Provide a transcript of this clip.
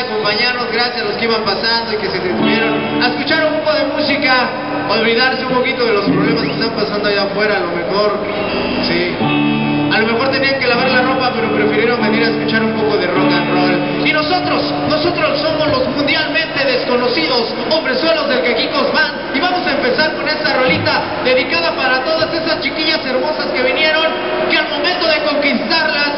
acompañarnos, gracias a los que iban pasando y que se detuvieron, a escuchar un poco de música, olvidarse un poquito de los problemas que están pasando allá afuera, a lo mejor, sí. A lo mejor tenían que lavar la ropa, pero prefirieron venir a escuchar un poco de rock and roll. Y nosotros, nosotros somos los mundialmente desconocidos, hombrezuelos del Quequicos Band, y vamos a empezar con esta rolita dedicada para todas esas chiquillas hermosas que vinieron, que al momento de conquistarlas,